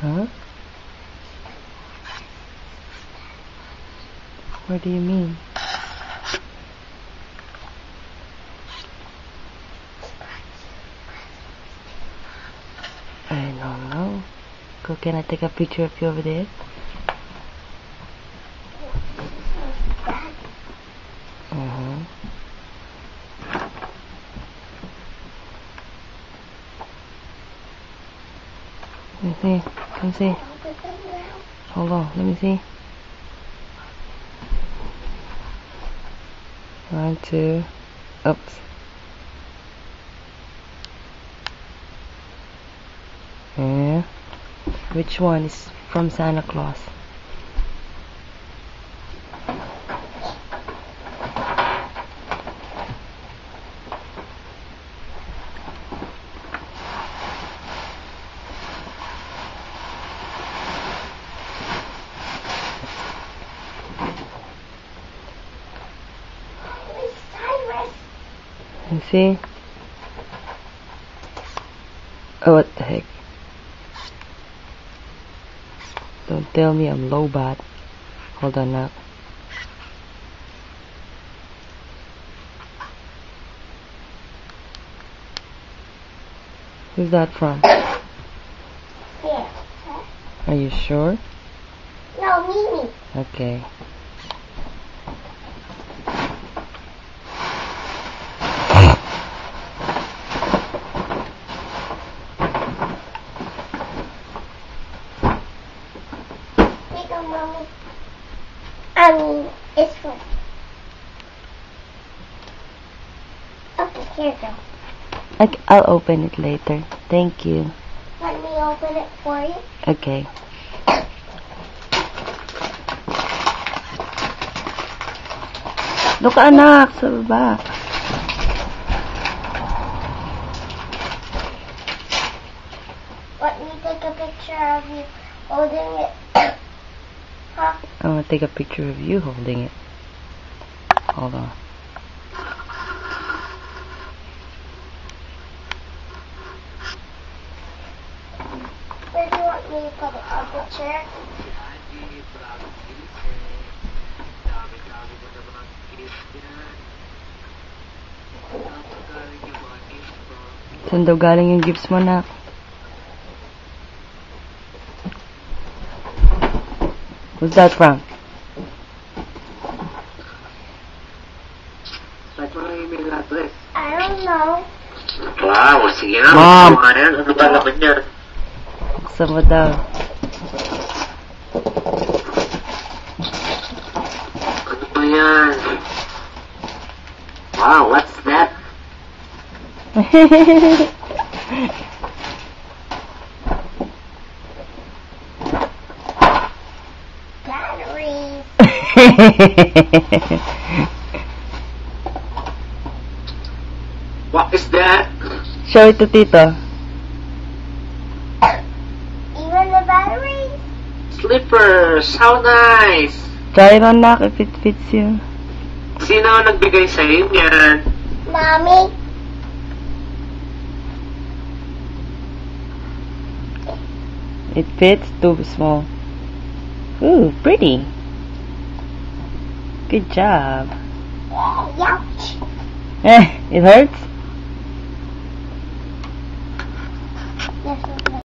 Huh? What do you mean? I don't know. Go, can I take a picture of you over there? Uh-huh. Let me see. Hold on. Let me see. One, two. Oops. Yeah. Which one is from Santa Claus? You see? Oh, what the heck? Don't tell me I'm low bat. Hold on now. Who's that from? Here. Are you sure? No, Mimi. Okay. I mean, it's for. Okay, here you go. I, I'll open it later. Thank you. Let me open it for you. Okay. Look anak sa baba. Let me take a picture of you holding it. Huh? I want to take a picture of you holding it. Hold on. Where do you want me to put it? On the chair? Saan daw galing yung gifts mo na? Who's that from? Ba't mo lang email address? I don't know. Wow, sige na. Ma'am. Ano yan? Ba naman yan? Buksan mo daw. Ano ba yan? Wow, what's that? What is that? Show it to Tito. Even the batteries? Slippers! How nice! Try it on nak if it fits you. Sino ang nagbigay sa'yo yan? Mommy? It fits too small. Ooh, pretty. Good job. Ouch. Eh, it hurts?